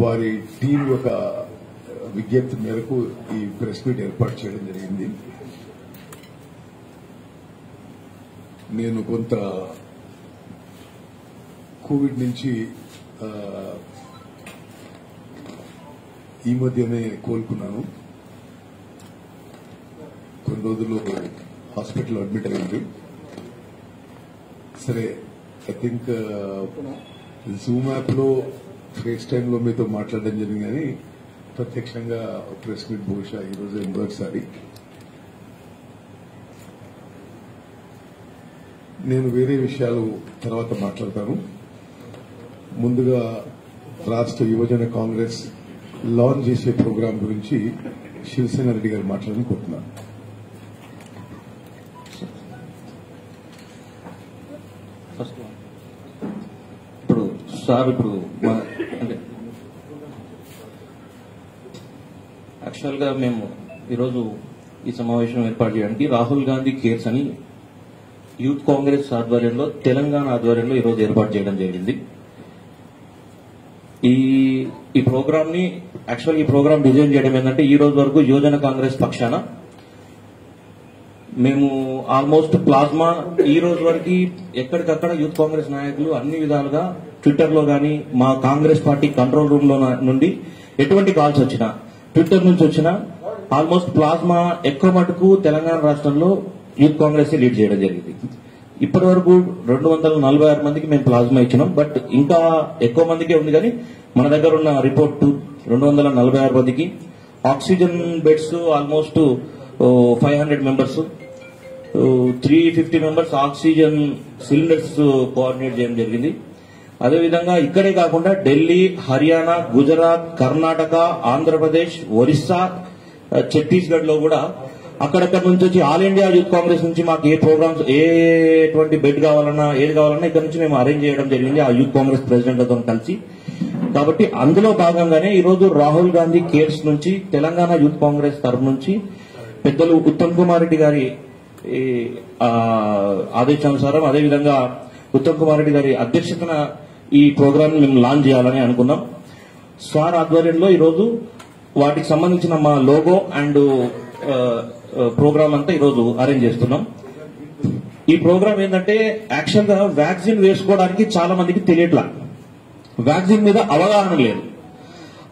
వారి టీం యొక్క విజ్ఞప్తి మేరకు ఈ ప్రెస్ మీట్ ఏర్పాటు చేయడం జరిగింది. నేను కొంత కోవిడ్ నుంచి ఈ మధ్యనే కోలుకున్నాను. కొన్ని రోజులు హాస్పిటల్ అడ్మిట్ అయింది సరే I think Zoom app face టైమ్లో మీతో మాట్లాడడం జరిగింది కానీ ప్రత్యక్షంగా ప్రెస్ మీట్ బహుశా ఈ రోజు నేను వేరే విషయాలు తర్వాత మాట్లాడతాను. ముందుగా రాష్ట్ర యువజన కాంగ్రెస్ లాంచ్ చేసే ప్రోగ్రాం గురించి శివసేన రెడ్డి గారు మాట్లాడాలనుకుంటున్నాను కోరుతున్నాను. ఇప్పుడు సార్ ఇప్పుడు మా- అంటే యాక్చువల్గా మేము ఈరోజు ఈ సమావేశం ఏర్పాటు చేయడానికి రాహుల్ గాంధీ కేర్స్ అని యూత్ కాంగ్రెస్ ఆధ్వర్యంలో తెలంగాణ ఆధ్వర్యంలో ఈరోజు ఏర్పాటు చేయడం జరిగింది. ఈ ఈ ప్రోగ్రామ్ని యాక్చువల్ ఈ ప్రోగ్రామ్ డిజైన్ చేయడం ఏంటంటే ఈ రోజు వరకు యువజన కాంగ్రెస్ పక్షాన మేము ఆల్మోస్ట్ ప్లాస్మా ఈ రోజు వరకు ఎక్కడికక్కడ యూత్ కాంగ్రెస్ నాయకులు అన్ని విధాలుగా ట్విట్టర్లో గానీ మా కాంగ్రెస్ పార్టీ కంట్రోల్ రూమ్లో నుండి ఎటువంటి కాల్స్ వచ్చినా ట్విట్టర్ నుంచి వచ్చిన ఆల్మోస్ట్ ప్లాస్మా ఎక్కువ మటుకు తెలంగాణ రాష్ట్రంలో యూత్ కాంగ్రెస్ లీడ్ చేయడం జరిగింది. ఇప్పటి వరకు రెండు వందల నలభై ఆరు మందికి మేము ప్లాస్మా ఇచ్చినాం. బట్ ఇంకా ఎక్కువ మందికే ఉంది కానీ మన దగ్గర ఉన్న రిపోర్ట్ రెండు వందల నలభై ఆరు మందికి. Oxygen beds almost five hundred members. Three fifty members oxygen cylinders coordinate చేయడం జరిగింది. అదేవిధంగా ఇక్కడే కాకుండా ఢిల్లీ హర్యానా గుజరాత్ కర్ణాటక ఆంధ్రప్రదేశ్ ఒరిస్సా ఛత్తీస్గఢ్లో కూడా అక్కడక్కడ నుంచి వచ్చి ఆల్ ఇండియా యూత్ కాంగ్రెస్ నుంచి మాకు ఏ ప్రోగ్రామ్స్ ఏ ఎటువంటి బెడ్ కావాలన్నా ఏది కావాలన్నా ఇక్కడ నుంచి మేము అరేంజ్ చేయడం జరిగింది ఆ యూత్ కాంగ్రెస్ ప్రెసిడెంట్లతో కలిసి. కాబట్టి అందులో భాగంగానే ఈరోజు రాహుల్ గాంధీ కేర్స్ నుంచి తెలంగాణ యూత్ కాంగ్రెస్ తరఫు నుంచి పెద్దలు ఉత్తమ్ కుమార్ రెడ్డి గారి ఆదేశానుసారం అదేవిధంగా ఉత్తమ్ కుమార్ రెడ్డి గారి అధ్యక్షతన ఈ ప్రోగ్రామ్ మేము లాంచ్ చేయాలని అనుకున్నాం. స్వార్ ఆధ్వర్యంలో ఈరోజు వాటికి సంబంధించిన మా లోగో అండ్ ప్రోగ్రామ్ అంతా ఈరోజు అరేంజ్ చేస్తున్నాం. ఈ ప్రోగ్రామ్ ఏంటంటే యాక్చువల్గా వ్యాక్సిన్ వేసుకోవడానికి చాలా మందికి తెలియట్లా. వ్యాక్సిన్ మీద అవగాహన లేదు.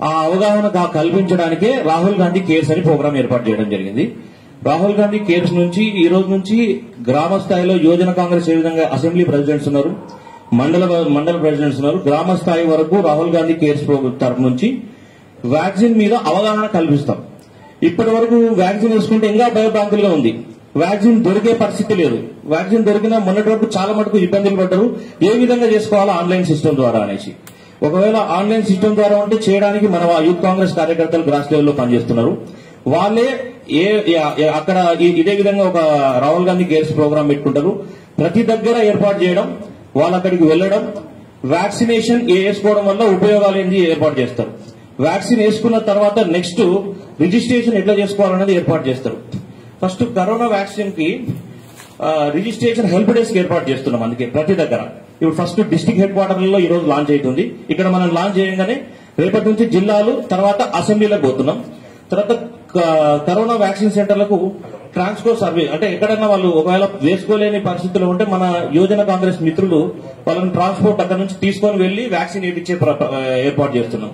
ఆ అవగాహన కల్పించడానికే రాహుల్ గాంధీ కేర్స్ అని ప్రోగ్రామ్ ఏర్పాటు చేయడం జరిగింది. రాహుల్ గాంధీ కేర్స్ నుంచి ఈ రోజు నుంచి గ్రామ స్థాయిలో యోజన కాంగ్రెస్ ఏ విధంగా అసెంబ్లీ ప్రెసిడెంట్స్ ఉన్నారు మండల మండల ప్రెసిడెంట్స్ ఉన్నారు గ్రామ స్థాయి వరకు రాహుల్ గాంధీ కేర్స్ తరపు నుంచి వ్యాక్సిన్ మీద అవగాహన కల్పిస్తాం. ఇప్పటి వరకు వ్యాక్సిన్ వేసుకుంటే ఇంకా భయభ్రాంతులుగా ఉంది. వ్యాక్సిన్ దొరికే పరిస్థితి లేదు. వ్యాక్సిన్ దొరికినా మొన్నటి వరకు చాలా మటుకు ఇబ్బందులు పడ్డారు. ఏ విధంగా చేసుకోవాలో ఆన్లైన్ సిస్టమ్ ద్వారా అనేసి. ఒకవేళ ఆన్లైన్ సిస్టమ్ ద్వారా ఉంటే చేయడానికి మన యూత్ కాంగ్రెస్ కార్యకర్తలు గ్రాస్ లెవెల్లో పనిచేస్తున్నారు. వాళ్ళే ఏ అక్కడ ఇదే విధంగా ఒక రాహుల్ గాంధీ గేర్స్ ప్రోగ్రామ్ పెట్టుకుంటారు. ప్రతి దగ్గర ఏర్పాటు చేయడం వాళ్ళు అక్కడికి వెళ్ళడం వ్యాక్సినేషన్ వేసుకోవడం వల్ల ఉపయోగాలు ఏంటి ఏర్పాటు చేస్తారు. వ్యాక్సిన్ వేసుకున్న తర్వాత నెక్స్ట్ రిజిస్ట్రేషన్ ఎట్లా చేసుకోవాలనేది ఏర్పాటు చేస్తారు. ఫస్ట్ కరోనా వ్యాక్సిన్కి రిజిస్ట్రేషన్ హెల్ప్ డెస్క్ ఏర్పాటు చేస్తున్నాం అందుకే ప్రతి దగ్గర. ఇప్పుడు ఫస్ట్ డిస్టిక్ హెడ్ క్వార్టర్లలో ఈ రోజు లాంచ్ అవుతుంది ఇక్కడ మనం లాంచ్ చేయగానే రేపటి నుంచి జిల్లాలు తర్వాత అసెంబ్లీలకు పోతున్నాం. తర్వాత కరోనా వ్యాక్సిన్ సెంటర్లకు ట్రాన్స్కో సర్వీస్ అంటే ఎక్కడైనా వాళ్ళు ఒకవేళ వేసుకోలేని పరిస్థితుల్లో ఉంటే మన యోజన కాంగ్రెస్ మిత్రులు వాళ్ళని ట్రాన్స్పోర్ట్ అక్కడ నుంచి తీసుకొని వెళ్ళి వ్యాక్సిన్ వేయించే ప్ర- ఏర్పాటు చేస్తున్నాం.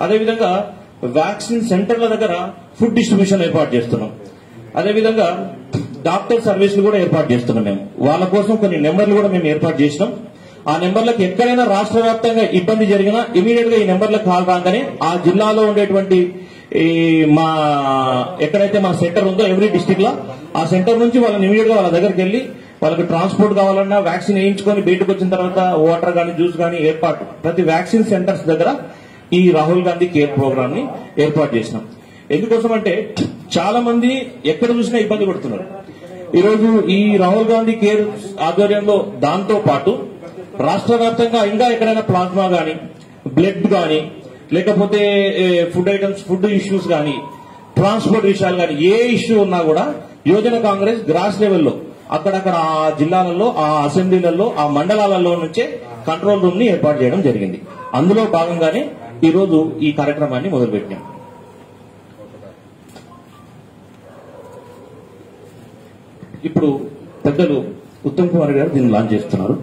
అదేవిధంగా వ్యాక్సిన్ సెంటర్ల దగ్గర ఫుడ్ డిస్ట్రిబ్యూషన్ ఏర్పాటు చేస్తున్నాం. అదేవిధంగా డాక్టర్ సర్వీసులు కూడా ఏర్పాటు చేస్తున్నాం మేము. వాళ్ళ కోసం కొన్ని నెంబర్లు కూడా మేము ఏర్పాటు చేసినాం. ఆ నెంబర్లకు ఎక్కడైనా రాష్ట్ర వ్యాప్తంగా ఇబ్బంది జరిగినా ఇమీడియట్గా ఈ నెంబర్లకు కాల్ రాగానే ఆ జిల్లాలో ఉండేటువంటి ఈ మా ఎక్కడైతే మా సెంటర్ ఉందో ఎవ్రీ డిస్టిక్లో ఆ సెంటర్ నుంచి వాళ్ళని ఇమీడియట్గా వాళ్ళ దగ్గరికి వెళ్ళి వాళ్ళకి ట్రాన్స్పోర్ట్ కావాలన్నా వ్యాక్సిన్ వేయించుకొని బయటకు వచ్చిన తర్వాత వాటర్ కానీ జ్యూస్ కానీ ఏర్పాటు. ప్రతి వ్యాక్సిన్ సెంటర్స్ దగ్గర ఈ రాహుల్ గాంధీ కేర్ ప్రోగ్రామ్ని ఏర్పాటు చేసినాం. ఎందుకోసం అంటే చాలా మంది ఎక్కడ చూసినా ఇబ్బంది పడుతున్నారు. ఈరోజు ఈ రాహుల్ గాంధీ కేర్ ఆధ్వర్యంలో దాంతో పాటు రాష్ట్ర వ్యాప్తంగా ఇంకా ఎక్కడైనా ప్లాస్మా గాని బ్లడ్ గాని లేకపోతే ఫుడ్ ఐటమ్స్ ఫుడ్ ఇష్యూస్ కానీ ట్రాన్స్పోర్ట్ విషయాలు కానీ ఏ ఇష్యూ ఉన్నా కూడా యువజన కాంగ్రెస్ గ్రాస్ లెవెల్లో అక్కడక్కడ ఆ జిల్లాలలో ఆ అసెంబ్లీలలో ఆ మండలాలలో నుంచే కంట్రోల్ రూమ్ని ఏర్పాటు చేయడం జరిగింది. అందులో భాగంగానే ఈరోజు ఈ కార్యక్రమాన్ని మొదలుపెట్టాం. ఇప్పుడు పెద్దలు ఉత్తమ్ కుమార్ గారు దీన్ని లాంచ్ చేస్తున్నారు.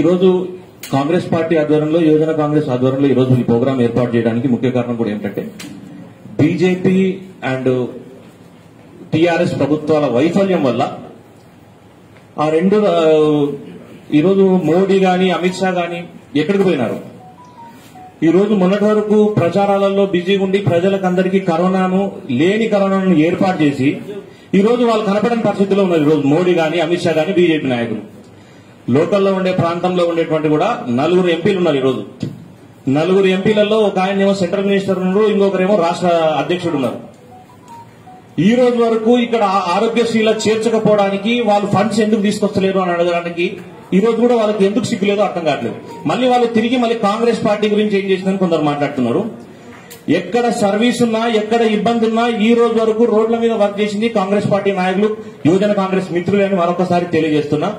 ఈరోజు కాంగ్రెస్ పార్టీ ఆధ్వర్యంలో యువజన కాంగ్రెస్ ఆధ్వర్యంలో ఈ రోజు ఈ ప్రోగ్రాం ఏర్పాటు చేయడానికి ముఖ్య కారణం కూడా ఏంటంటే బీజేపీ అండ్ టీఆర్ఎస్ ప్రభుత్వాల వైఫల్యం వల్ల ఆ రెండు ఈరోజు మోడీ గాని అమిత్ షా గాని ఎక్కడికి పోయినారు? ఈరోజు మొన్నటి వరకు ప్రచారాలలో బిజీగా ఉండి ప్రజలకందరికీ కరోనాను లేని కరోనాను ఏర్పాటు చేసి ఈరోజు వాళ్ళు కనపడని పరిస్థితిలో ఉన్నారు. ఈరోజు రోజు మోడీ గాని అమిత్ షా గాని బీజేపీ నాయకులు. లోకల్లో ఉండే ప్రాంతంలో ఉండేటువంటి కూడా నలుగురు ఎంపీలు ఉన్నారు ఈరోజు. నలుగురు ఎంపీలలో ఒక ఆయన ఏమో సెంట్రల్ మినిస్టర్ ఉన్నారు ఇంకొకరేమో రాష్ట్ర అధ్యక్షుడు ఉన్నారు. ఈ రోజు వరకు ఇక్కడ ఆరోగ్యశ్రీలో చేర్చకపోవడానికి వాళ్ళు ఫండ్స్ ఎందుకు తీసుకొస్తలేరు అని అడగడానికి ఈ రోజు కూడా వాళ్ళకి ఎందుకు సిగ్గులేదో అర్థం కావట్లేదు. మళ్ళీ వాళ్ళు తిరిగి మళ్ళీ కాంగ్రెస్ పార్టీ గురించి ఏం చేసిందని కొందరు మాట్లాడుతున్నారు. ఎక్కడ సర్వీస్ ఉన్నా ఎక్కడ ఇబ్బంది ఉన్నా ఈ రోజు వరకు రోడ్ల మీద వర్క్ చేసింది కాంగ్రెస్ పార్టీ నాయకులు యువజన కాంగ్రెస్ మిత్రులు అని మరొకసారి తెలియజేస్తున్నా.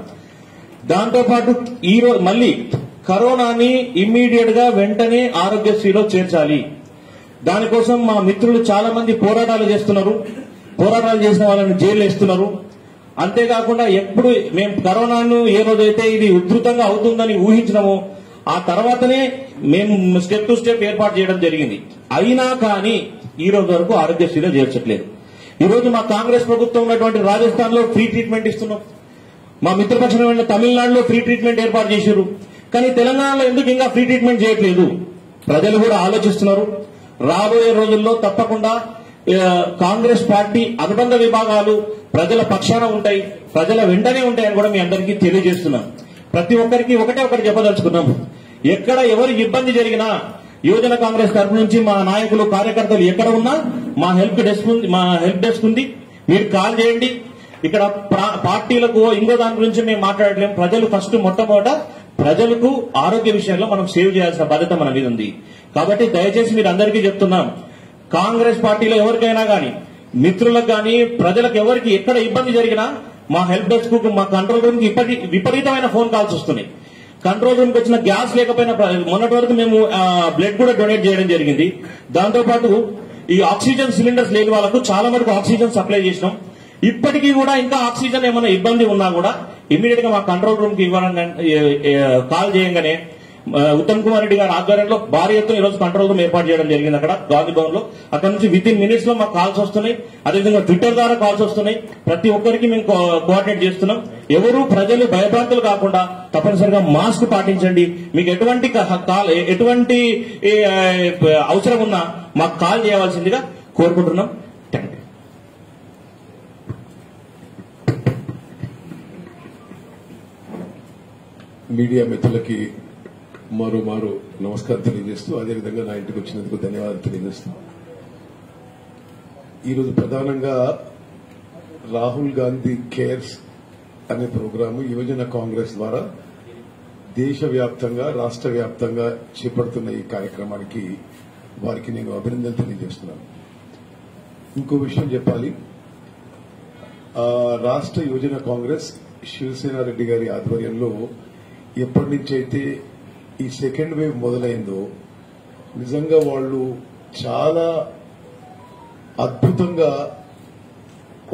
దాంతోపాటు ఈ రోజు మళ్ళీ కరోనాని ఇమ్మీడియట్గా వెంటనే ఆరోగ్యశ్రీలో చేర్చాలి. దానికోసం మా మిత్రులు చాలా మంది పోరాటాలు చేస్తున్నారు. పోరాటాలు చేసిన వాళ్ళని జైలు వేస్తున్నారు అంతేకాకుండా ఎప్పుడు మేము కరోనాను ఏ రోజైతే ఇది ఉధృతంగా అవుతుందని ఊహించినామో ఆ తర్వాతనే మేము స్టెప్ టు స్టెప్ ఏర్పాటు చేయడం జరిగింది. అయినా కానీ ఈ రోజు వరకు ఆరోగ్యశ్రీలో చేర్చట్లేదు. ఈ రోజు మా కాంగ్రెస్ ప్రభుత్వం ఉన్నటువంటి రాజస్థాన్లో ఫ్రీ ట్రీట్మెంట్ ఇస్తున్నాం. మా మిత్రపక్షమైన తమిళనాడులో ఫ్రీ ట్రీట్మెంట్ ఏర్పాటు చేశారు. కానీ తెలంగాణలో ఎందుకు ఇంకా ఫ్రీ ట్రీట్మెంట్ చేయట్లేదు? ప్రజలు కూడా ఆలోచిస్తున్నారు. రాబోయే రోజుల్లో తప్పకుండా కాంగ్రెస్ పార్టీ అనుబంధ విభాగాలు ప్రజల పక్షాన ఉంటాయి ప్రజల వెంటనే ఉంటాయని కూడా మీ అందరికీ తెలియజేస్తున్నాం ప్రతి ఒక్కరికి ఒకటే ఒకటి చెప్పదలుచుకున్నాం. ఎక్కడ ఎవరు ఇబ్బంది జరిగినా యువజన కాంగ్రెస్ తరపు నుంచి మా నాయకులు కార్యకర్తలు ఎక్కడ ఉన్నా మా హెల్ప్ డెస్క్ ఉంది మా హెల్ప్ డెస్క్ ఉంది. మీరు కాల్ చేయండి. ఇక్కడ ప్రా- పార్టీలకు ఇంకో దాని గురించి మేము మాట్లాడలేం. ప్రజలు ఫస్ట్ మొట్టమొదట ప్రజలకు ఆరోగ్య విషయంలో మనం సేవ్ చేయాల్సిన బాధ్యత మన మీద ఉంది. కాబట్టి దయచేసి మీరు అందరికీ చెప్తున్నాం. కాంగ్రెస్ పార్టీలో ఎవరికైనా కానీ మిత్రులకు కానీ ప్రజలకు ఎవరికి ఎక్కడ ఇబ్బంది జరిగినా మా హెల్ప్ డెస్క్కు మా కంట్రోల్ రూమ్కి విపరీతమైన ఫోన్ కాల్స్ వస్తున్నాయి. కంట్రోల్ రూమ్కి వచ్చిన గ్యాస్ లేకపోయినా మొన్నటి వరకు మేము బ్లడ్ కూడా డొనేట్ చేయడం జరిగింది. దాంతో పాటు ఈ ఆక్సిజన్ సిలిండర్స్ లేని వాళ్ళకు చాలా వరకు ఆక్సిజన్ సప్లై చేసినాం. ఇప్పటికీ కూడా ఇంకా ఆక్సిజన్ ఏమైనా ఇబ్బంది ఉన్నా కూడా ఇమీడియట్గా మా కంట్రోల్ రూమ్కి ఇవ్వాలని కాల్ చేయంగానే ఉత్తమ్ కుమార్ రెడ్డి గారి ఆధ్వర్యంలో భారీ ఎత్తున ఈరోజు రోజు కంట్రోల్ రూమ్ ఏర్పాటు చేయడం జరిగింది అక్కడ గాంధీ భవన్లో అక్కడ నుంచి విత్ ఇన్ మినిట్స్లో మాకు కాల్స్ వస్తున్నాయి. అదేవిధంగా ట్విట్టర్ ద్వారా కాల్స్ వస్తున్నాయి. ప్రతి ఒక్కరికి మేము కో- కోఆర్డినేట్ చేస్తున్నాం. ఎవరు ప్రజలు భయభ్రాంతులు కాకుండా తప్పనిసరిగా మాస్క్ పాటించండి. మీకు ఎటువంటి క- కాల్ ఎటువంటి అవసరం ఉన్నా మాకు కాల్ చేయవలసిందిగా కోరుకుంటున్నాం. మీడియా మిత్రులకి మరో మారు నమస్కారం తెలియజేస్తూ అదేవిధంగా నా ఇంటికి వచ్చినందుకు ధన్యవాదాలు తెలియజేస్తూ. ఈరోజు ప్రధానంగా రాహుల్ గాంధీ కేర్స్ అనే ప్రోగ్రాము యువజన కాంగ్రెస్ ద్వారా దేశవ్యాప్తంగా రాష్ట్ర వ్యాప్తంగా చేపడుతున్న ఈ కార్యక్రమానికి వారికి నేను అభినందనలు తెలియజేస్తున్నాను. ఇంకో విషయం చెప్పాలి. రాష్ట్ర యువజన కాంగ్రెస్ శివసేన రెడ్డి గారి ఆధ్వర్యంలో ఎప్పటి నుంచి అయితే ఈ సెకండ్ వేవ్ మొదలైందో నిజంగా వాళ్ళు చాలా అద్భుతంగా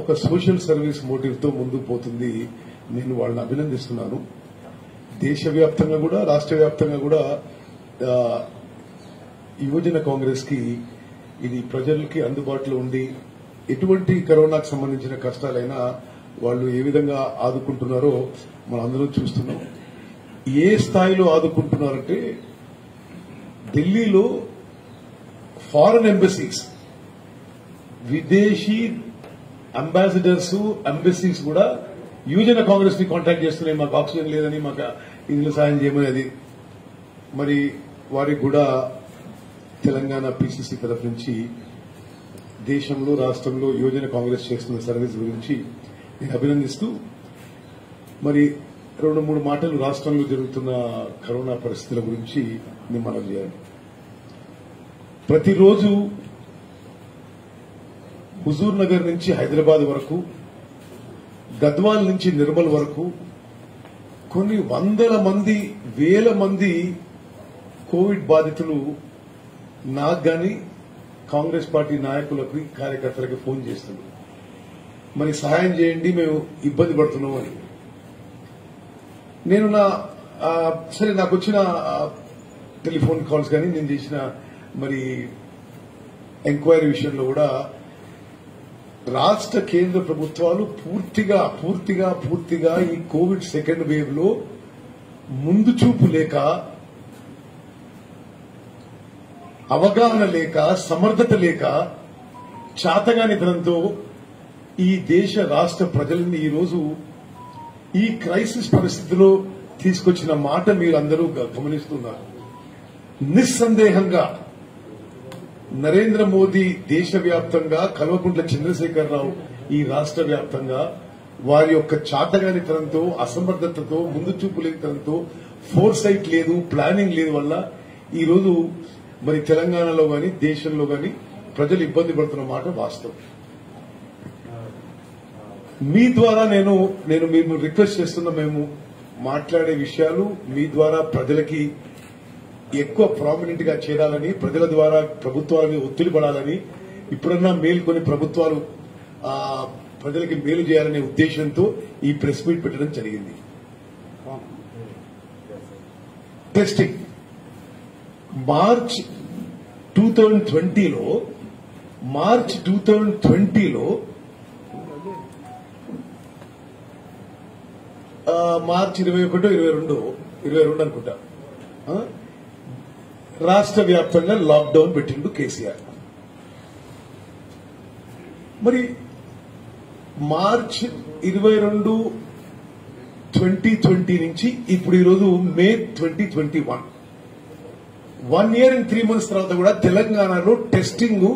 ఒక సోషల్ సర్వీస్ మోటివ్తో ముందుకు పోతుంది. నేను వాళ్ళని అభినందిస్తున్నాను. దేశవ్యాప్తంగా కూడా రాష్ట్ర వ్యాప్తంగా కూడా యువజన కాంగ్రెస్కి ఇది ప్రజలకి అందుబాటులో ఉండి ఎటువంటి కరోనాకు సంబంధించిన కష్టాలైనా వాళ్ళు ఏ విధంగా ఆదుకుంటున్నారో మనం అందరం చూస్తున్నాం. ఏ స్థాయిలో ఆదుకుంటున్నారంటే ఢిల్లీలో ఫారెన్ ఎంబసీస్ విదేశీ అంబాసిడర్స్ ఎంబసీస్ కూడా యువజన కాంగ్రెస్ని కాంటాక్ట్ చేస్తున్నాయి. మాకు ఆక్సిజన్ లేదని మాకు ఇందులో సాయం చేయమని అది. మరి వారికి కూడా తెలంగాణ పిసిసి తరఫు నుంచి దేశంలో రాష్ట్రంలో యువజన కాంగ్రెస్ చేస్తున్న సర్వీస్ గురించి నేను అభినందిస్తూ మరి రెండు మూడు మాటలు రాష్ట్రంలో జరుగుతున్న కరోనా పరిస్థితుల గురించి నేను మనం చేయాలి. ప్రతిరోజు హుజూర్ నగర్ నుంచి హైదరాబాద్ వరకు గద్వాల్ నుంచి నిర్మల్ వరకు కొన్ని వందల మంది వేల మంది కోవిడ్ బాధితులు నాకు గాని కాంగ్రెస్ పార్టీ నాయకులకి కార్యకర్తలకి ఫోన్ చేస్తున్నారు. మరి సహాయం చేయండి మేము ఇబ్బంది పడుతున్నాం అని. నేను నా సరే నాకు వచ్చిన టెలిఫోన్ కాల్స్ కానీ నేను చేసిన మరి ఎంక్వైరీ విషయంలో కూడా రాష్ట్ర కేంద్ర ప్రభుత్వాలు పూర్తిగా పూర్తిగా పూర్తిగా ఈ కోవిడ్ సెకండ్ వేవ్లో ముందు చూపు లేక అవగాహన లేక సమర్థత లేక చాతగానితనంతో ఈ దేశ రాష్ట్ర ప్రజల్ని ఈరోజు ఈ క్రైసిస్ పరిస్థితిలో తీసుకొచ్చిన మాట మీరందరూ గమనిస్తున్నారు. నిస్సందేహంగా నరేంద్ర మోదీ దేశవ్యాప్తంగా కల్వకుంట్ల చంద్రశేఖరరావు ఈ రాష్ట్ర వ్యాప్తంగా వారి యొక్క చాతగానితనంతో అసమర్థతతో ముందు చూపు లేనితనంతో ఫోర్ సైట్ లేదు ప్లానింగ్ లేదు వల్ల ఈ రోజు మరి తెలంగాణలో గాని దేశంలో గాని ప్రజలు ఇబ్బంది పడుతున్న మాట వాస్తవం. మీ ద్వారా నేను నేను మేము రిక్వెస్ట్ చేస్తున్న మేము మాట్లాడే విషయాలు మీ ద్వారా ప్రజలకి ఎక్కువ ప్రామినెంట్గా చేరాలని ప్రజల ద్వారా ప్రభుత్వాలని ఒత్తిడి పడాలని ఇప్పుడన్నా మేల్కొని ప్రభుత్వాలు ప్రజలకి మేలు చేయాలనే ఉద్దేశంతో ఈ ప్రెస్ మీట్ పెట్టడం జరిగింది. టెస్టింగ్ మార్చ్ టూ థౌజండ్ ట్వంటీలో మార్చ్ టూ థౌజండ్ ట్వంటీలో మార్చ్ ఇరవై ఒకటో ఇరవై రెండు ఇరవై రెండు అనుకుంటా. రాష్ట్ర వ్యాప్తంగా లాక్డౌన్ పెట్టిండు కేసీఆర్. మరి మార్చ్ ఇరవై రెండు ట్వంటీ ట్వంటీ నుంచి ఇప్పుడు ఈరోజు May twenty twenty one. One year and three months తర్వాత కూడా తెలంగాణలో టెస్టింగ్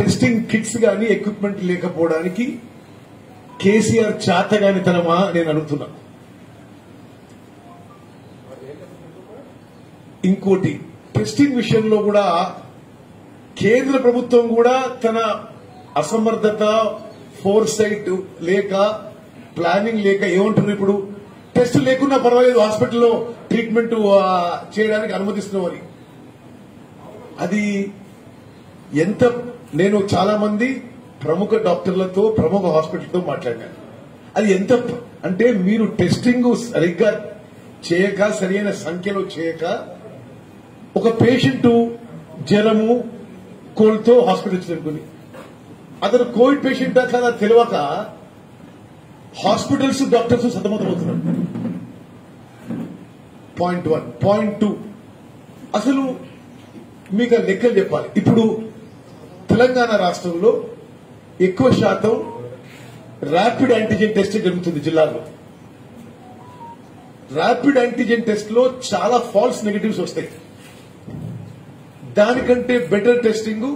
టెస్టింగ్ కిట్స్ కానీ ఎక్విప్మెంట్ లేకపోవడానికి కేసీఆర్ చాతగానితనమా నేను అడుగుతున్నా. ఇంకోటి టెస్టింగ్ విషయంలో కూడా కేంద్ర ప్రభుత్వం కూడా తన అసమర్థత ఫోర్ సైట్ లేక ప్లానింగ్ లేక ఏమంటున్నారు ఇప్పుడు? టెస్ట్ లేకున్నా పర్వాలేదు హాస్పిటల్లో ట్రీట్మెంట్ చేయడానికి అనుమతిస్తున్నామని అది ఎంత నేను చాలా మంది ప్రముఖ డాక్టర్లతో ప్రముఖ హాస్పిటల్తో మాట్లాడాను. అది ఎంత అంటే మీరు టెస్టింగ్ సరిగ్గా చేయక సరైన సంఖ్యలో చేయక ఒక పేషెంట్ జ్వరము కోల్డ్తో హాస్పిటల్ వచ్చిందనుకుని అతను కోవిడ్ పేషెంట్ కదా తెలియక హాస్పిటల్స్ డాక్టర్స్ సతమతమవుతున్నారు. పాయింట్ వన్ పాయింట్ టూ అసలు మీకు లెక్కలు చెప్పాలి. ఇప్పుడు తెలంగాణ రాష్ట్రంలో ఎక్కువ శాతం ర్యాపిడ్ యాంటీజెన్ టెస్ట్ జరుగుతుంది జిల్లాలో. ర్యాపిడ్ యాంటీజెన్ టెస్ట్లో చాలా ఫాల్స్ నెగటివ్స్ వస్తాయి. దానికంటే బెటర్ టెస్టింగ్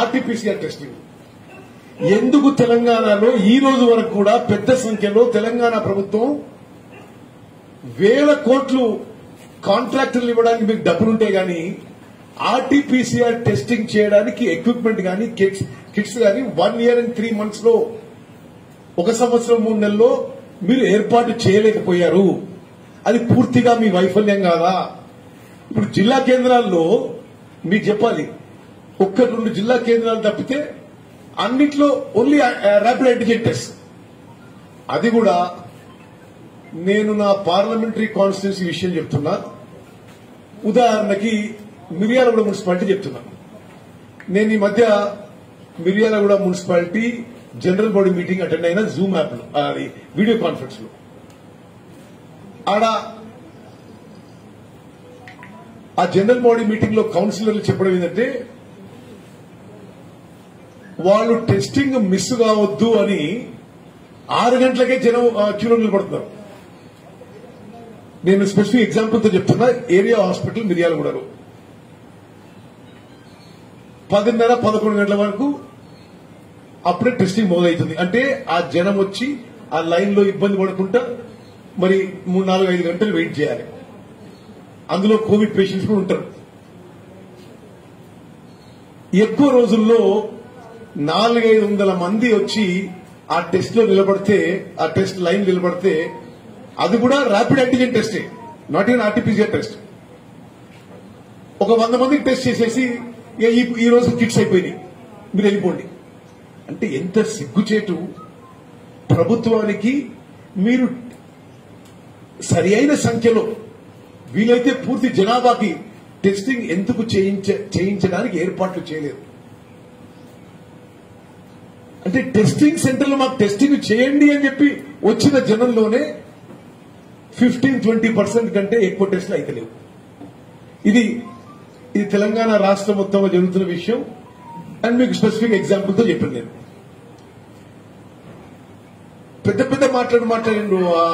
ఆర్టీపీసీఆర్ టెస్టింగ్ ఎందుకు తెలంగాణలో ఈ రోజు వరకు కూడా పెద్ద సంఖ్యలో తెలంగాణ ప్రభుత్వం వేల కోట్లు కాంట్రాక్టర్లు ఇవ్వడానికి మీకు డబ్బులుంటే గాని ఆర్టీపీసీఆర్ టెస్టింగ్ చేయడానికి ఎక్విప్మెంట్ గాని కిట్స్ కిట్స్ గాని వన్ ఇయర్ అండ్ త్రీ మంత్స్లో ఒక సంవత్సరం మూడు నెలల్లో మీరు ఏర్పాటు చేయలేకపోయారు. అది పూర్తిగా మీ వైఫల్యం కాదా? ఇప్పుడు జిల్లా కేంద్రాల్లో మీకు చెప్పాలి. ఒక్క రెండు జిల్లా కేంద్రాలు తప్పితే అన్నిట్లో ఓన్లీ ర్యాపిడ్ యాంటిజెన్ టెస్ట్ అది కూడా నేను నా పార్లమెంటరీ కాన్స్టిట్యున్సీ విషయం చెప్తున్నా. ఉదాహరణకి మిర్యాలగూడ మున్సిపాలిటీ చెప్తున్నా. నేను ఈ మధ్య Miryalaguda municipality general body meeting attend అయిన జూమ్ యాప్లో అది వీడియో కాన్ఫరెన్స్లో ఆడ ఆ జనరల్ బాడీ మీటింగ్లో కౌన్సిలర్లు చెప్పడం ఏంటంటే వాళ్ళు టెస్టింగ్ మిస్ కావద్దు అని ఆరు గంటలకే జనం క్యూలో నిలబడుతున్నారు. నేను స్పెసిఫిక్ ఎగ్జాంపుల్తో చెప్తున్నా ఏరియా హాస్పిటల్ మిర్యాలగూడలో. పదిన్నర పదకొండు గంటల వరకు అప్పుడే టెస్టింగ్ మొదలవుతుంది. అంటే ఆ జనం వచ్చి ఆ లైన్లో ఇబ్బంది పడకుండా మరి మూడు నాలుగు ఐదు గంటలు వెయిట్ చేయాలి. అందులో కోవిడ్ పేషెంట్స్ కూడా ఉంటారు. ఎక్కువ రోజుల్లో నాలుగైదు వందల మంది వచ్చి ఆ టెస్ట్లో నిలబడితే ఆ టెస్ట్ లైన్ నిలబడితే అది కూడా ర్యాపిడ్ యాంటిజెన్ టెస్టే నాట్ ఈవెన్ ఆర్టీపీసీఆర్ టెస్ట్ ఒక వంద మందికి టెస్ట్ చేసేసి ఈ- ఈ రోజు కిట్స్ అయిపోయినాయి. మీరు వెళ్ళిపోండి. అంటే ఎంత సిగ్గుచేటు. ప్రభుత్వానికి మీరు సరి అయిన సంఖ్యలో వీలైతే పూర్తి జనాభాకి టెస్టింగ్ ఎందుకు చేయించడానికి ఏర్పాట్లు చేయలేదు. అంటే టెస్టింగ్ సెంటర్లో మాకు టెస్టింగ్ చేయండి అని చెప్పి వచ్చిన జనంలోనే ఫిఫ్టీన్ ట్వంటీ పర్సెంట్ కంటే ఎక్కువ టెస్టులు అయితలేవు ఇది ఇది తెలంగాణ రాష్ట్రం మొత్తంలో జరుగుతున్న విషయం. అండ్ మీకు స్పెసిఫిక్ ఎగ్జాంపుల్తో చెప్పాను నేను. పెద్ద పెద్ద మాట్లాడి మాట్లాడిండు ఆ,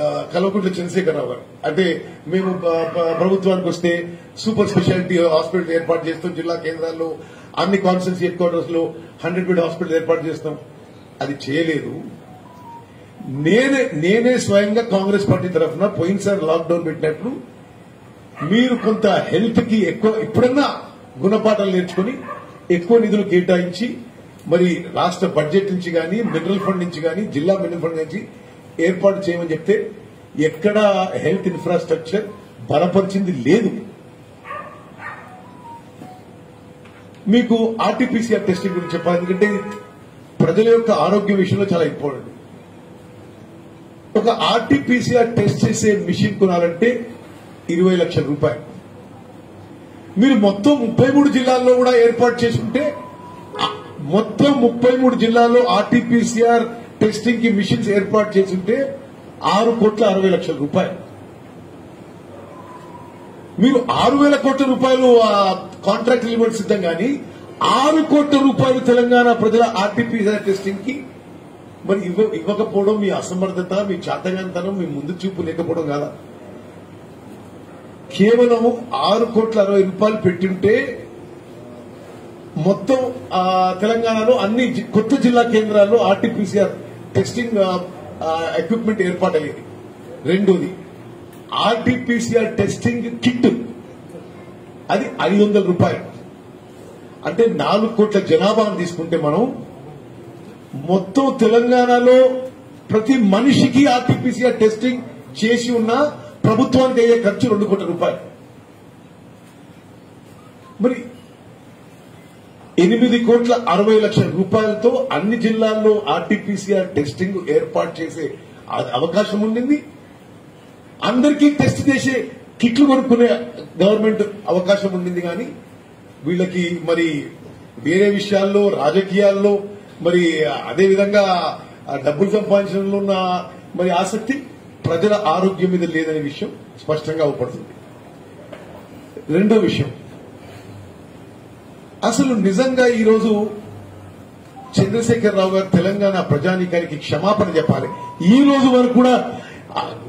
ఆ, కల్వకుంట్ల చంద్రశేఖరరావు గారు. అంటే మేము ప్రభుత్వానికి వస్తే సూపర్ స్పెషాలిటీ హాస్పిటల్ ఏర్పాటు చేస్తాం జిల్లా కేంద్రాల్లో అన్ని కాన్స్టిట్యూన్సీ హెడ్ క్వార్టర్స్లో హండ్రెడ్ బెడ్ హాస్పిటల్ ఏర్పాటు చేస్తాం. అది చేయలేదు. నేనే నేనే స్వయంగా కాంగ్రెస్ పార్టీ తరఫున పోయినసారి లాక్డౌన్ పెట్టినప్పుడు మీరు కొంత హెల్త్కి ఎక్కువ ఇప్పుడన్నా గుణపాఠాలు నేర్చుకుని ఎక్కువ నిధులు కేటాయించి మరి రాష్ట్ర బడ్జెట్ నుంచి కానీ మినరల్ ఫండ్ నుంచి కానీ జిల్లా మినరల్ ఫండ్ నుంచి ఏర్పాటు చేయమని చెప్తే ఎక్కడ హెల్త్ ఇన్ఫ్రాస్ట్రక్చర్ బలపరిచింది లేదు. మీకు ఆర్టీపీసీఆర్ టెస్టింగ్ గురించి చెప్పాలి. ఎందుకంటే ప్రజల యొక్క ఆరోగ్య విషయంలో చాలా ఇంపార్టెంట్. ఒక ఆర్టీపీసీఆర్ టెస్ట్ చేసే మిషన్ కొనాలంటే ఇరవై లక్షల రూపాయలు. మీరు మొత్తం ముప్పై మూడు జిల్లాల్లో కూడా ఏర్పాటు చేసుకుంటే మొత్తం ముప్పై మూడు జిల్లాల్లో ఆర్టీపీసీఆర్ టెస్టింగ్కి మిషన్స్ ఏర్పాటు చేసుంటే ఆరు కోట్ల అరవై లక్షల రూపాయలు. మీరు ఆరు వేల కోట్ల రూపాయలు కాంట్రాక్ట్ ఇవ్వడం సిద్ధం కానీ ఆరు కోట్ల రూపాయలు తెలంగాణ ప్రజల ఆర్టీపీసీఆర్ టెస్టింగ్కి మరి ఇవ్వ ఇవ్వకపోవడం మీ అసమర్థత మీ చాతగాంతనం మీ ముందు చూపు లేకపోవడం కాదా? కేవలం ఆరు కోట్ల అరవై రూపాయలు పెట్టింటే మొత్తం తెలంగాణలో అన్ని కొత్త జిల్లా కేంద్రాల్లో ఆర్టీపీసీఆర్ టెస్టింగ్ ఎక్విప్మెంట్ ఏర్పాటయ్యేది రెండోది ఆర్టీపీసీఆర్ టెస్టింగ్ కిట్. అది ఐదు వందల రూపాయలు. అంటే నాలుగు కోట్ల జనాభాను తీసుకుంటే మనం మొత్తం తెలంగాణలో ప్రతి మనిషికి ఆర్టీపీసీఆర్ టెస్టింగ్ చేసి ఉన్న ప్రభుత్వానికి అయ్యే ఖర్చు రెండు కోట్ల రూపాయలు. మరి ఎనిమిది కోట్ల అరవై లక్షల రూపాయలతో అన్ని జిల్లాల్లో ఆర్టీపీసీఆర్ టెస్టింగ్ ఏర్పాటు చేసే అ- అవకాశం ఉండింది. అందరికీ టెస్ట్ చేసే కిట్లు కొనుక్కునే గవర్నమెంట్ అవకాశం ఉండింది కానీ వీళ్ళకి మరి వేరే విషయాల్లో రాజకీయాల్లో మరి అదే విధంగా డబ్బులు సంపాదించడంలో ఉన్న మరి ఆసక్తి ప్రజల ఆరోగ్యం మీద లేదనే విషయం స్పష్టంగా అవపడుతుంది. రెండో విషయం. అసలు నిజంగా ఈరోజు చంద్రశేఖరరావు గారు తెలంగాణ ప్రజానీకానికి క్షమాపణ చెప్పాలి. ఈ రోజు వరకు కూడా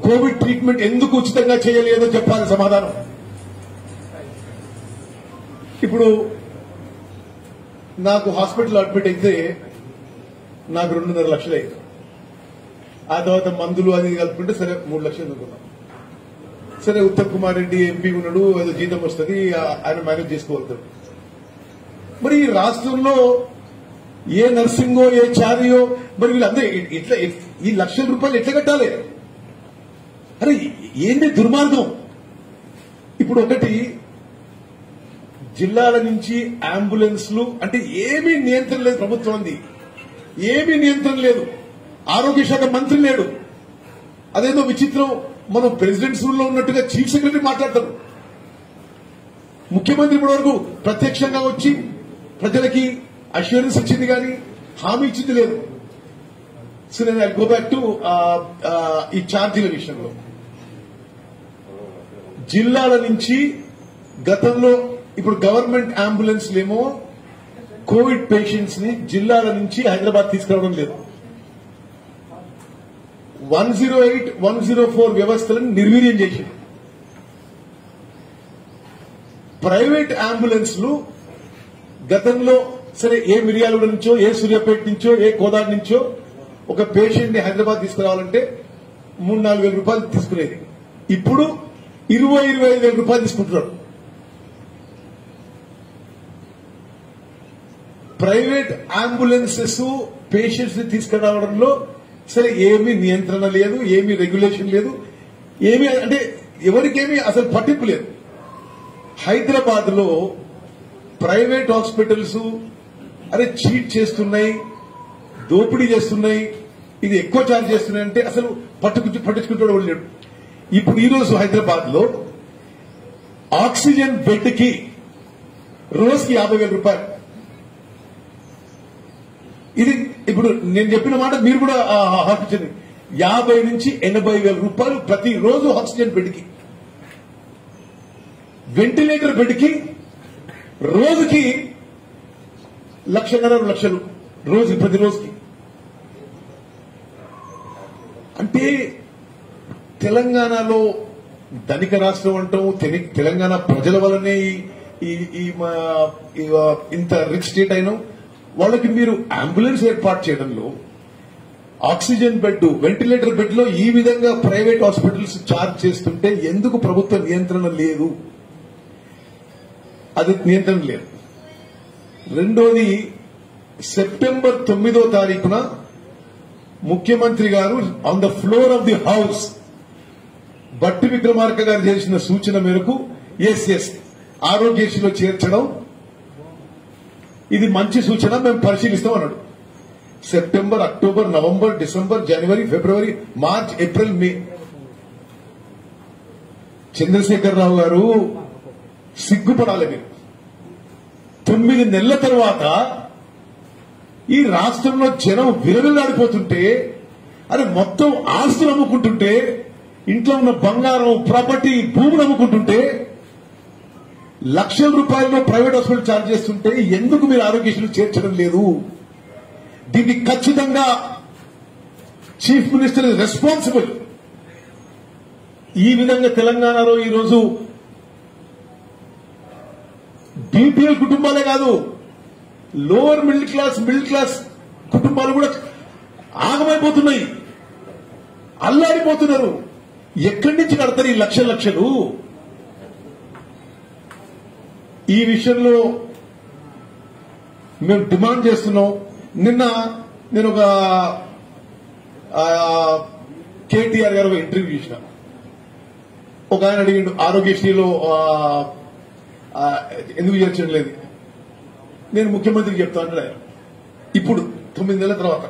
కోవిడ్ ట్రీట్మెంట్ ఎందుకు ఉచితంగా చేయలేదో చెప్పాలి సమాధానం. ఇప్పుడు నాకు హాస్పిటల్ అడ్మిట్ అయితే నాకు రెండున్నర లక్షలు అయింది ఆ తర్వాత మందులు అది కలుపుకుంటే సరే మూడు లక్షలు అనుకున్నాం. సరే ఉత్తమ్ కుమార్ రెడ్డి ఎంపీ ఉన్నాడు ఏదో జీతం వస్తుంది ఆయన మేనేజ్ చేసుకోగలుగుతాడు మరి ఈ రాష్ట్రంలో ఏ నర్సింగో ఏ చారియో మరి వీళ్ళందరూ ఇట్లా ఈ లక్షల రూపాయలు ఎట్లా కట్టాలి? అరే ఏంది దుర్మార్గం? ఇప్పుడు ఒకటి జిల్లాల నుంచి అంబులెన్స్లు అంటే ఏమీ నియంత్రణ లేదు ప్రభుత్వం అంది. ఏమీ నియంత్రణ లేదు. ఆరోగ్య శాఖ మంత్రి లేడు. అదేదో విచిత్రం మనం ప్రెసిడెంట్స్ రూల్లో ఉన్నట్టుగా చీఫ్ సెక్రటరీ మాట్లాడతారు. ముఖ్యమంత్రి ఇప్పటి వరకు ప్రత్యక్షంగా వచ్చి ప్రజలకి అష్యూరెన్స్ ఇచ్చింది కానీ హామీ ఇచ్చింది లేదు. సో నేను గో బ్యాక్ టు ఈ ఛార్జీల విషయంలో. జిల్లాల నుంచి గతంలో ఇప్పుడు గవర్నమెంట్ అంబులెన్స్లేమో కోవిడ్ పేషెంట్స్ని జిల్లాల నుంచి హైదరాబాద్ తీసుకురావడం లేదు. One zero eight one zero four వ్యవస్థలను నిర్వీర్యం చేసింది. ప్రైవేట్ అంబులెన్స్లు గతంలో సరే ఏ మిర్యాలగూడ నుంచో ఏ సూర్యాపేట నుంచో ఏ కోదాడ నుంచో ఒక పేషెంట్ని హైదరాబాద్ తీసుకురావాలంటే మూడు నాలుగు వేల రూపాయలు తీసుకునేది. ఇప్పుడు ఇరవై ఇరవై ఐదు వేల రూపాయలు తీసుకుంటున్నాడు. ప్రైవేట్ అంబులెన్సెస్ పేషెంట్స్ని తీసుకురావడంలో సరే ఏమీ నియంత్రణ లేదు ఏమీ రెగ్యులేషన్ లేదు ఏమీ అంటే ఎవరికేమీ అసలు పట్టింపు లేదు. హైదరాబాద్లో ప్రైవేట్ హాస్పిటల్స్ అరే చీట్ చేస్తున్నాయి దోపిడీ చేస్తున్నాయి ఇది ఎక్కువ ఛార్జ్ చేస్తున్నాయి అంటే అసలు పట్టుకు పట్టించుకుంటాడు లేడు. ఇప్పుడు ఈ రోజు హైదరాబాద్లో ఆక్సిజన్ బెడ్కి రోజుకి యాభై వేల రూపాయలు. ఇది ఇప్పుడు నేను చెప్పిన మాట మీరు కూడా ఆలోచించండి యాభై నుంచి ఎనభై వేల రూపాయలు ప్రతి రోజు ఆక్సిజన్ బెడ్కి. వెంటిలేటర్ బెడ్కి రోజుకి లక్షన్నర లక్షలు రోజు ప్రతి రోజుకి. అంటే తెలంగాణలో ధనిక రాష్ట్రం అంటాం తెలి- తెలంగాణ ప్రజల వల్లనే ఈ- మా- ఇంత రిచ్ స్టేట్ అయినాం. వాళ్ళకి మీరు అంబులెన్స్ ఏర్పాటు చేయడంలో ఆక్సిజన్ బెడ్ వెంటిలేటర్ బెడ్లో ఈ విధంగా ప్రైవేట్ హాస్పిటల్స్ ఛార్జ్ చేస్తుంటే ఎందుకు ప్రభుత్వ నియంత్రణ లేదు? అది నియంత్రణ లేదు. రెండోది సెప్టెంబర్ తొమ్మిదో తారీఖున ముఖ్యమంత్రి గారు on the floor of the house Bhatti Vikramarka గారు చేసిన సూచన మేరకు ఎస్ ఎస్ ఆరోగ్యశ్రీలో చేర్చడం ఇది మంచి సూచన మేము పరిశీలిస్తాం అన్నాడు. September October November December January February March April May. Chandrashekar Rao గారు సిగ్గుపడాలి. మీరు తొమ్మిది నెలల తర్వాత ఈ రాష్ట్రంలో జనం విరవిల్లాడిపోతుంటే అరే మొత్తం ఆస్తులు అమ్ముకుంటుంటే ఇంట్లో ఉన్న బంగారం ప్రాపర్టీ భూములు అమ్ముకుంటుంటే లక్షల రూపాయల్లో ప్రైవేట్ హాస్పిటల్ ఛార్జ్ చేస్తుంటే ఎందుకు మీరు ఆరోగ్యశ్రీలు చేర్చడం లేదు? దీన్ని ఖచ్చితంగా చీఫ్ మినిస్టర్ రెస్పాన్సిబుల్ ఈ విధంగా తెలంగాణలో ఈరోజు బీపీఎల్ కుటుంబాలే కాదు. Lower middle class middle class కుటుంబాలు కూడా ఆగమైపోతున్నాయి. అల్లాడిపోతున్నారు. ఎక్కడి నుంచి కడతారు ఈ లక్ష లక్షలు? ఈ విషయంలో మేము డిమాండ్ చేస్తున్నాం. నిన్న నేను ఒక కేటీఆర్ గారు ఇంటర్వ్యూ చేసిన. ఒక ఆయన అడిగిండు ఆరోగ్యశ్రీలో ఎందుకు చేర్చడం లేదు. నేను ముఖ్యమంత్రికి చెప్తా అన్నాడు ఇప్పుడు తొమ్మిది నెలల తర్వాత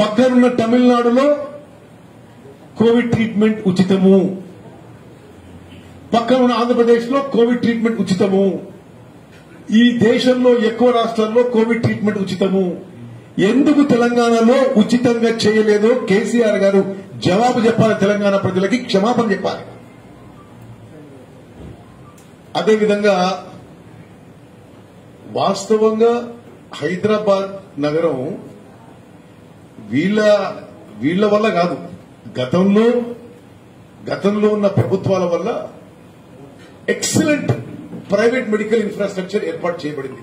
పక్కనున్న తమిళనాడులో కోవిడ్ ట్రీట్మెంట్ ఉచితము. పక్కన ఉన్న ఆంధ్రప్రదేశ్లో కోవిడ్ ట్రీట్మెంట్ ఉచితము. ఈ దేశంలో ఎక్కువ రాష్ట్రాల్లో కోవిడ్ ట్రీట్మెంట్ ఉచితము. ఎందుకు తెలంగాణలో ఉచితంగా చేయలేదో కేసీఆర్ గారు జవాబు చెప్పాలి తెలంగాణ ప్రజలకి క్షమాపణ చెప్పాలి. అదేవిధంగా వాస్తవంగా హైదరాబాద్ నగరం వీళ్ళ వీళ్ళ వల్ల కాదు. గతంలో గతంలో ఉన్న ప్రభుత్వాల వల్ల ఎక్సలెంట్ ప్రైవేట్ మెడికల్ ఇన్ఫ్రాస్ట్రక్చర్ ఏర్పాటు చేయబడింది.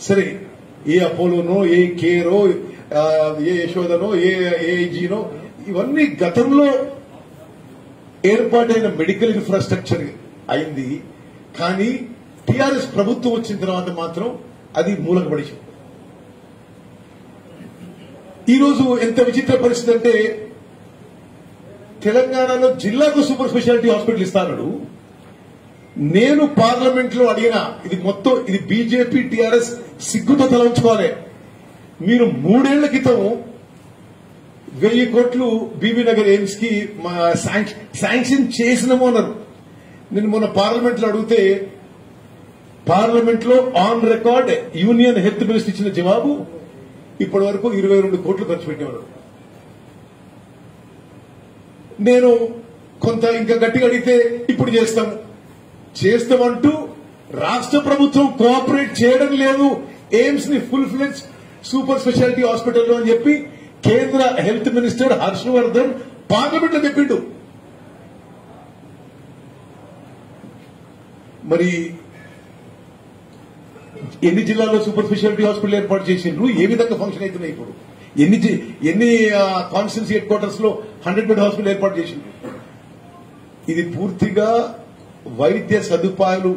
సరే ఏ అపోలోనో ఏ కేరో ఏ యశోదనో ఏ ఏఐజీనో ఇవన్నీ గతంలో ఏర్పాటైన మెడికల్ ఇన్ఫ్రాస్ట్రక్చర్ అయింది. కానీ టిఆర్ఎస్ ప్రభుత్వం వచ్చిన తర్వాత మాత్రం అది మూలకపడిచింది ఈరోజు ఎంత విచిత్ర పరిస్థితి అంటే తెలంగాణలో జిల్లాకు సూపర్ స్పెషాలిటీ హాస్పిటల్ ఇస్తానడు. నేను పార్లమెంట్లో అడిగిన ఇది మొత్తం ఇది బీజేపీ టీఆర్ఎస్ సిగ్గుతో తలంచుకోవాలి మీరు మూడేళ్ళ క్రితం వెయ్యి కోట్లు బీబీనగర్ ఎయిమ్స్కి మా శాంక్షన్ చేసినాము అన్నారు. నేను మొన్న పార్లమెంట్లో అడిగితే పార్లమెంట్లో on record union health minister ఇచ్చిన జవాబు ఇప్పటి వరకు ఇరవై రెండు కోట్లు ఖర్చు పెట్టేవారు నేను కొంత ఇంకా గట్టిగా అడిగితే ఇప్పుడు చేస్తాం. చేస్తామంటూ రాష్ట్ర ప్రభుత్వం కోఆపరేట్ చేయడం లేదు. ఎయిమ్స్ని ఫుల్ ఫ్లెజ్ సూపర్ స్పెషాలిటీ హాస్పిటల్లో అని చెప్పి కేంద్ర హెల్త్ మినిస్టర్ హర్షవర్ధన్ పార్లమెంట్లో చెప్పిండు. మరి ఎన్ని జిల్లాల్లో సూపర్ స్పెషాలిటీ హాస్పిటల్ ఏర్పాటు చేసిండ్రు? ఏ విధంగా ఫంక్షన్ అవుతున్నాయి ఇప్పుడు? ఎన్ని ఎన్ని కాన్స్టిట్యూన్సీ హెడ్ క్వార్టర్స్లో హండ్రెడ్ బెడ్ హాస్పిటల్ ఏర్పాటు చేసిండ్రు? ఇది పూర్తిగా వైద్య సదుపాయాలు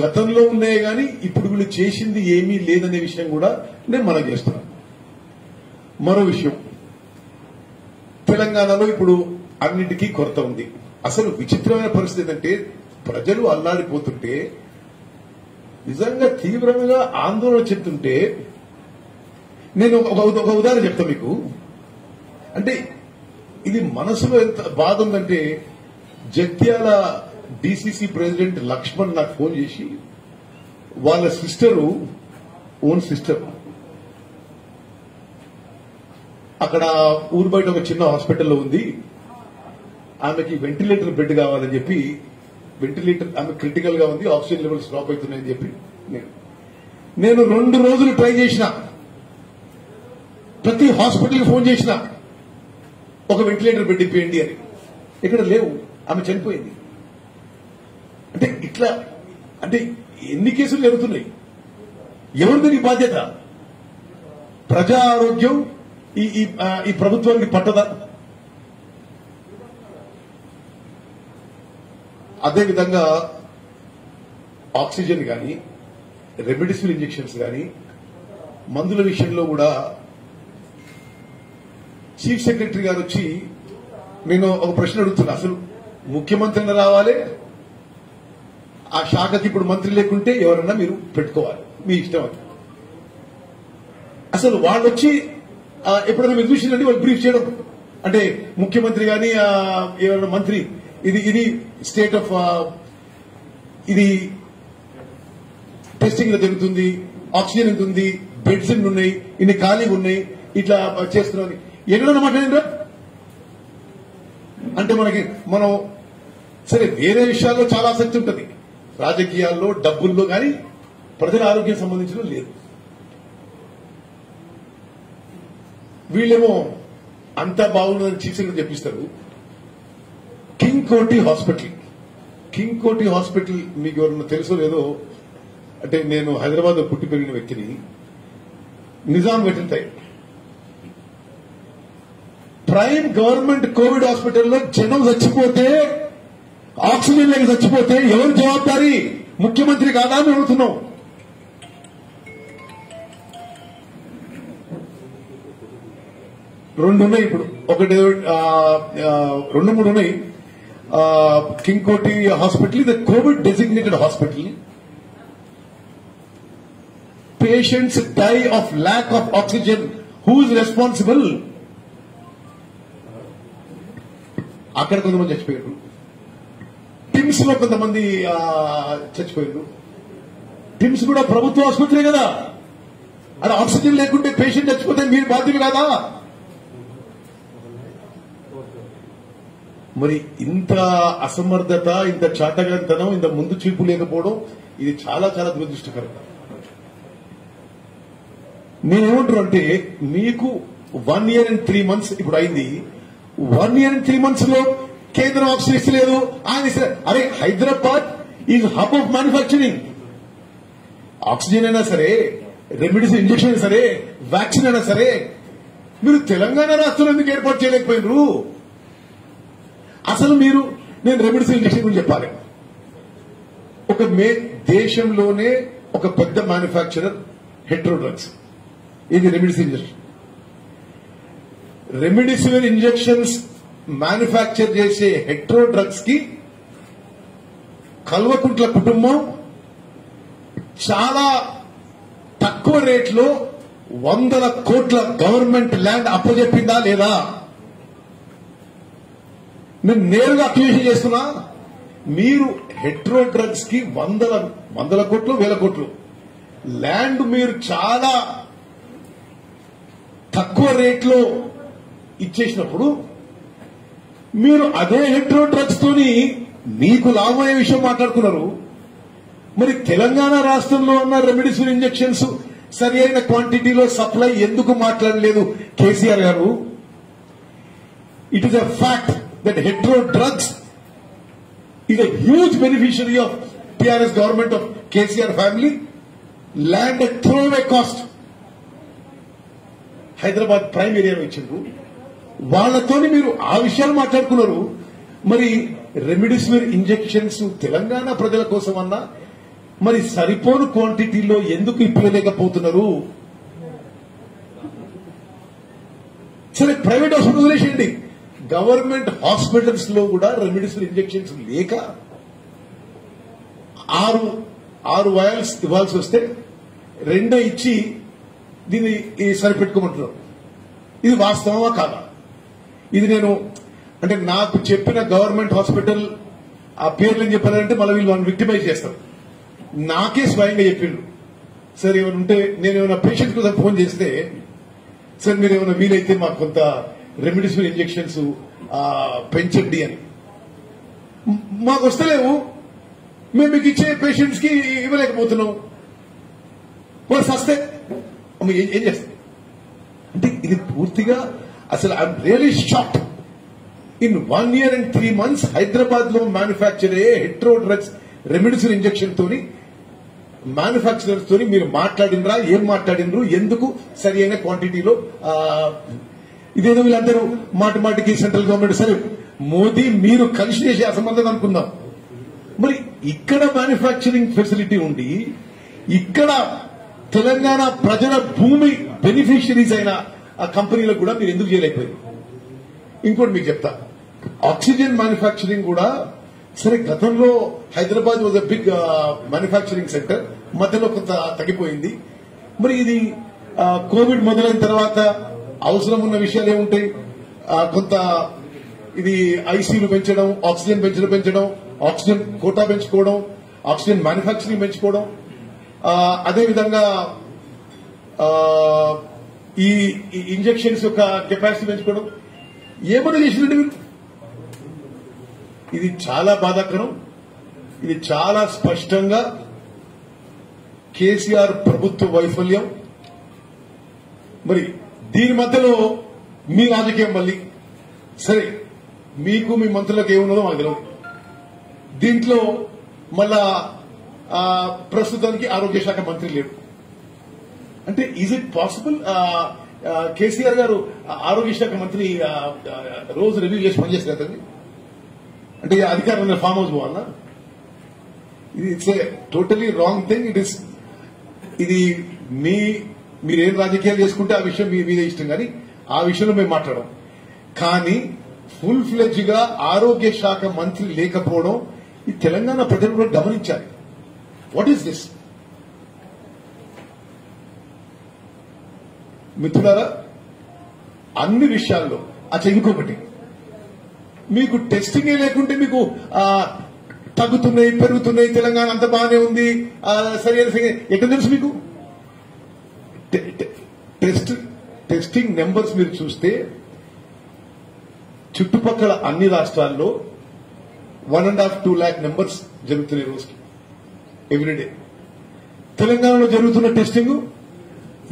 గతంలో ఉన్నాయి కానీ ఇప్పుడు వీళ్ళు చేసింది ఏమీ లేదనే విషయం కూడా నేను మనం చేస్తున్నాను మరో విషయం. తెలంగాణలో ఇప్పుడు అన్నిటికీ కొరత ఉంది. అసలు విచిత్రమైన పరిస్థితి ఏంటంటే ప్రజలు అల్లాడిపోతుంటే నిజంగా తీవ్రంగా ఆందోళన చెప్తుంటే నేను ఒక ఒక ఉదాహరణ చెప్తా మీకు. అంటే ఇది మనసులో ఎంత బాధ ఉందంటే జగ్త్యాల డిసిసి ప్రెసిడెంట్ లక్ష్మణ్ నాకు ఫోన్ చేసి వాళ్ళ సిస్టరు ఓన్ సిస్టర్. అక్కడ ఊరు బయట ఒక చిన్న హాస్పిటల్లో ఉంది. ఆమెకి వెంటిలేటర్ బెడ్ కావాలని చెప్పి వెంటిలేటర్ ఆమె క్రిటికల్గా ఉంది ఆక్సిజన్ లెవెల్స్ డ్రాప్ అవుతున్నాయని చెప్పి నేను. నేను రెండు రోజులు ట్రై చేసిన. ప్రతి హాస్పిటల్కి ఫోన్ చేసిన. ఒక వెంటిలేటర్ బెడ్ ఇప్పేయండి అని. ఇక్కడ లేవు. ఆమె చనిపోయింది. అంటే ఇట్లా అంటే ఎన్ని కేసులు జరుగుతున్నాయి? ఎవరిది నీ బాధ్యత? ప్రజా ఆరోగ్యం ఈ ఈ ఈ ప్రభుత్వానికి పట్టదా? అదేవిధంగా ఆక్సిజన్ కానీ రెమిడిసివిర్ ఇంజెక్షన్స్ కానీ మందుల విషయంలో కూడా చీఫ్ సెక్రటరీ గారు వచ్చి నేను ఒక ప్రశ్న అడుగుతున్నా. అసలు ముఖ్యమంత్రిని రావాలి? ఆ శాఖకి ఇప్పుడు మంత్రి లేకుంటే ఎవరన్నా మీరు పెట్టుకోవాలి. మీ ఇష్టం అది. అసలు వాళ్ళు వచ్చి ఎప్పుడైనా మీరు చూసిందండి వాళ్ళు బ్రీఫ్ చేయడం. అంటే ముఖ్యమంత్రి కానీ ఏమైనా మంత్రి ఇది ఇది స్టేట్ ఆఫ్ uh, ఇది టెస్టింగ్లో జరుగుతుంది ఆక్సిజన్ ఎంత ఉంది బెడ్స్ ఎన్ని ఉన్నాయి ఇన్ని ఖాళీగా ఉన్నాయి ఇట్లా చేస్తున్నాం ఎక్కడన్నా మాట్లాడిండ్రా అంటే మనకి మనం సరే వేరే విషయాల్లో చాలా ఆసక్తి ఉంటుంది. రాజకీయాల్లో డబ్బుల్లో కానీ ప్రజల ఆరోగ్యం సంబంధించిన లేదు వీళ్ళేమో అంతా బాగున్నదని చీఫ్ చెప్పిస్తారు. కింగ్ కోటి హాస్పిటల్. కింగ్ కోటి హాస్పిటల్ మీకు ఎవరన్నా తెలుసో లేదో అంటే నేను హైదరాబాద్లో పుట్టి పెరిగిన వ్యక్తిని నిజాం వెటంటాయి ప్రైమ్ గవర్నమెంట్ కోవిడ్ హాస్పిటల్లో జనం చచ్చిపోతే ఆక్సిజన్ లేక చచ్చిపోతే ఎవరు జవాబారి ముఖ్యమంత్రి కాదా అని అడుగుతున్నాం. రెండు ఉన్నాయి ఇప్పుడు. ఒకటి రెండు మూడు ఉన్నాయి ఆ, హాస్పిటల్ ఇది COVID designated hospital patients die of lack of oxygen who responsible అక్కడ కొంతమంది చచ్చిపోయారు. టిమ్స్లో కొంతమంది ఆ, చచ్చిపోయారు. టిమ్స్ కూడా ప్రభుత్వ ఆసుపత్రి కదా. అది ఆక్సిజన్ లేకుంటే పేషెంట్ చచ్చిపోతే మీరు బాధ్యత కాదా? మరి ఇంత అసమర్థత ఇంత చాటగంతనం ఇంత ముందు చూపు లేకపోవడం ఇది చాలా చాలా దురదృష్టకరం. నేనేమంటున్నా అంటే మీకు one year and three months ఇప్పుడు అయింది. వన్ ఇయర్ అండ్ త్రీ మంత్స్లో కేంద్రం ఆక్సిజన్ ఇస్తలేదు. ఆయన అరే Hyderabad is hub of manufacturing oxygen అయినా సరే రెమిడిసిన్ ఇంజక్షన్ అయినా సరే వ్యాక్సిన్ అయినా సరే మీరు తెలంగాణ రాష్ట్రంలో ఎందుకు ఏర్పాటు చేయలేకపోయినారు? అసలు మీరు నేను రెమిడిసిన్ ఇంజెక్షన్ గురించి చెప్పాలి. ఒక మే దేశంలోనే ఒక పెద్ద మ్యానుఫ్యాక్చరర్ హెట్రో డ్రగ్స్ ఇది remdesivir injection remdesivir injections manufacture చేసే హెట్రో డ్రగ్స్కి కల్వకుంట్ల కుటుంబం చాలా తక్కువ రేట్లో వందల కోట్ల గవర్నమెంట్ ల్యాండ్ అప్పజెప్పిందా లేదా? మేము నేరుగా అక్యూజన్ చేస్తున్నా మీరు హెట్రో డ్రగ్స్కి వందల వందల కోట్లు వేల కోట్లు. ల్యాండ్ మీరు చాలా తక్కువ రేట్లో ఇచ్చేసినప్పుడు మీరు అదే హెట్రో డ్రగ్స్ తోని మీకు లాభమయ్యే విషయం మాట్లాడుకున్నారు. మరి తెలంగాణ రాష్ట్రంలో ఉన్న రెమిడిసిన్ ఇంజెక్షన్స్ సరి అయిన క్వాంటిటీలో సప్లై ఎందుకు మాట్లాడలేదు కేసీఆర్ గారు? It is a fact that Hetero drugs is a huge beneficiary of TRS government of KCR family land at throwaway cost Hyderabad prime ఏరియాలో ఇచ్చిండ్రు. వాళ్ళతోని మీరు ఆ విషయాలు మాట్లాడుకున్నారు. మరి రెమిడిసివిర్ ఇంజెక్షన్స్ తెలంగాణ ప్రజల కోసం అన్నా మరి సరిపోను క్వాంటిటీలో ఎందుకు ఇప్పలేకపోతున్నారు? సరే ప్రైవేట్ హాస్పిటల్ వదిలేసేయండి. గవర్నమెంట్ హాస్పిటల్స్లో కూడా రెమిడిసివిర్ ఇంజెక్షన్స్ లేక ఆరు ఆరు వయల్స్ ఇవ్వాల్సి వస్తే రెండో ఇచ్చి దీన్ని సరిపెట్టుకోమంటున్నారు. ఇది వాస్తవమా కాదా? ఇది నేను అంటే నాకు చెప్పిన గవర్నమెంట్ హాస్పిటల్ ఆ పేర్లు ఏం చెప్పారంటే మళ్ళీ వీళ్ళు వాళ్ళని విక్టిమైజ్ చేస్తారు. నాకే స్వయంగా చెప్పిండ్రు సార్ ఏమైనా ఉంటే నేను ఏమైనా పేషెంట్ కోసం ఫోన్ చేస్తే సార్ మీరు ఏమైనా వీలైతే మాకు కొంత రెమిడిసివిర్ ఇంజెక్షన్స్ పెంచండి అని. మాకు వస్తలేవు. మేము మీకు ఇచ్చే పేషెంట్స్కి ఇవ్వలేకపోతున్నాం వాళ్ళు సస్తే. ఏం ఏం చేస్తాం? అంటే ఇది పూర్తిగా అసలు I'm really shock in one year and three months హైదరాబాద్లో మ్యానుఫ్యాక్చర్ అయ్యే హెట్రో డ్రగ్స్ రెమిడిసిన్ ఇంజెక్షన్ తోని మ్యానుఫ్యాక్చరర్స్ తోని మీరు మాట్లాడినరా ఏం మాట్లాడినరు ఎందుకు సరి అయిన క్వాంటిటీలో ఇదేదో వీళ్ళందరూ మాటి మాటికి సెంట్రల్ గవర్నమెంట్. సరే మోదీ మీరు కలిసి చేసే అసంబంధం అనుకుందాం. మరి ఇక్కడ మ్యానుఫ్యాక్చరింగ్ ఫెసిలిటీ ఉండి ఇక్కడ తెలంగాణ ప్రజల భూమి బెనిఫిషరీస్ అయిన ఆ కంపెనీలకు కూడా మీరు ఎందుకు చేయలేకపోయారు? ఇంకోటి మీకు చెప్తా. ఆక్సిజన్ మ్యానుఫ్యాక్చరింగ్ కూడా సరే గతంలో Hyderabad was a big manufacturing centre మధ్యలో కొంత తగ్గిపోయింది. మరి ఇది uh, కోవిడ్ మొదలైన తర్వాత అవసరం ఉన్న విషయాలు ఏముంటాయి కొంత ఇది ఐసీలు పెంచడం ఆక్సిజన్ పెంచడం పెంచడం ఆక్సిజన్ కోటా పెంచుకోవడం ఆక్సిజన్ మ్యానుఫ్యాక్చరింగ్ పెంచుకోవడం. అదేవిధంగా ఈ ఇంజెక్షన్స్ యొక్క కెపాసిటీ పెంచుకోవడం. ఏమన్నా చేసినట్టు మీరు? ఇది చాలా బాధాకరం. ఇది చాలా స్పష్టంగా కేసీఆర్ ప్రభుత్వ వైఫల్యం. మరి దీని మధ్యలో మీ రాజకీయం మళ్ళీ. సరే మీకు మీ మంత్రులకు ఏమున్నదో మాకు తెలియదు దీంట్లో మళ్ళా ప్రస్తుతానికి ఆరోగ్య శాఖ మంత్రి లేడు అంటే ఈజ్ ఇట్ పాసిబుల్ కేసీఆర్ గారు ఆరోగ్య శాఖ మంత్రి రోజు రివ్యూ చేసి పనిచేస్తారు కదండి అంటే ఈ అధికారంలో ఫామ్ హౌస్ పోవాలన్నా ఇది it's a totally wrong thing it is ఇది మీ మీరేం రాజకీయాలు చేసుకుంటే ఆ విషయం మీ మీద ఇష్టం కానీ ఆ విషయంలో మేము మాట్లాడడం కానీ ఫుల్ ఫ్లెడ్జ్గా ఆరోగ్య శాఖ మంత్రి లేకపోవడం ఈ తెలంగాణ ప్రజలు కూడా గమనించాలి. వాట్ ఈస్ దిస్ మిత్రులారా అన్ని విషయాల్లో ఆ ఇంకొకటి. మీకు టెస్టింగే లేకుంటే మీకు తగ్గుతున్నాయి పెరుగుతున్నాయి తెలంగాణ అంత బాగానే ఉంది సరైన ఎక్కడ ఎట్లా తెలుసు మీకు? టెస్ట్ టెస్టింగ్ నెంబర్స్ మీరు చూస్తే చుట్టుపక్కల అన్ని రాష్ట్రాల్లో one and half two lakh numbers జరుగుతున్నాయి రోజుకి. ఎవ్రీడే తెలంగాణలో జరుగుతున్న టెస్టింగ్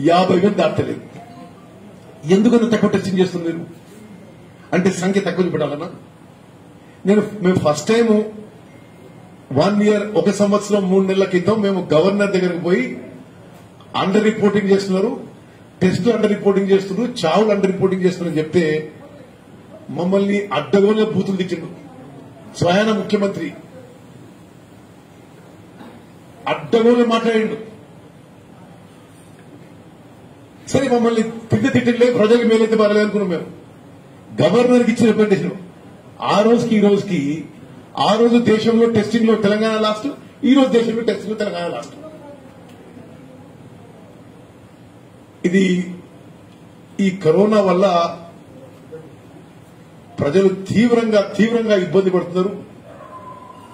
యాభై వేలు దాటలేదు. ఎందుకంత తక్కువ టెస్టింగ్ చేస్తుంది మీరు? అంటే సంఖ్య తక్కువ చూపెట్టాలన్నా నేను మేము ఫస్ట్ టైం వన్ ఇయర్ ఒక సంవత్సరం మూడు నెలల క్రితం మేము గవర్నర్ దగ్గరకు పోయి అండర్ రిపోర్టింగ్ చేస్తున్నారు టెస్ట్ అండర్ రిపోర్టింగ్ చేస్తున్నారు చావులు అండర్ రిపోర్టింగ్ చేస్తున్నారు చెప్తే మమ్మల్ని అడ్డగోలు బూతులు తెచ్చిండు స్వయాన ముఖ్యమంత్రి అడ్డగోలు మాట్లాడిండు. సరే మమ్మల్ని తిట్టి తిట్టలే ప్రజలకు మేలైతే పర్లేదు అనుకున్నాం మేము. గవర్నర్కి ఇచ్చిన రిప్రజెంటేషన్. ఆ రోజుకి ఈ రోజుకి ఆ రోజు దేశంలో టెస్టింగ్లో తెలంగాణ లాస్ట్ ఈ రోజు దేశంలో టెస్టింగ్లో తెలంగాణ లాస్ట్ ఇది ఈ కరోనా వల్ల ప్రజలు తీవ్రంగా తీవ్రంగా ఇబ్బంది పడుతున్నారు.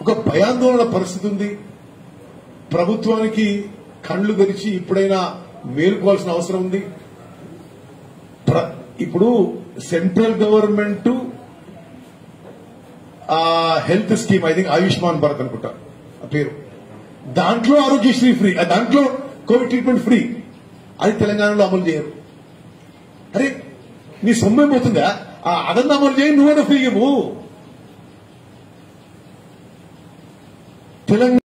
ఒక భయాందోళన పరిస్థితి ఉంది. ప్రభుత్వానికి కళ్ళు తెరిచి ఇప్పుడైనా మేలుకోవాల్సిన అవసరం ఉంది. ప్ర- ఇప్పుడు central government health scheme I think Ayushman Bharat అనుకుంటా ఆ పేరు. దాంట్లో ఆరోగ్యశ్రీ ఫ్రీ దాంట్లో కోవిడ్ ట్రీట్మెంట్ ఫ్రీ. అది తెలంగాణలో అమలు చేయరు. అరే నీ సొమ్మే పోతుందా? ఆ అదన్న అమలు చేయి నువ్వైనా ఫ్రీ ఇవ్వు. తెలంగాణ